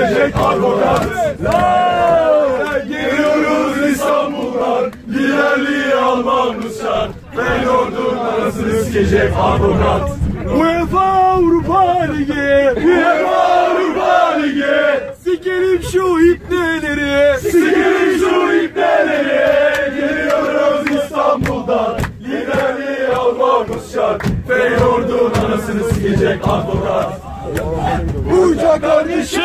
sikecek advokat. Geliyoruz İstanbul'dan, liderliği almamız şart. Feyenoord'un arasını sikecek advokat. UEFA Avrupa Ligi. UEFA Avrupa Ligi, Sikerim şu ipneleri. sikerim şu ipneleri. Geliyoruz İstanbul'dan, liderliği almamız şart. Feyenoord'un arasını sikecek advokat. Uca kardeşim.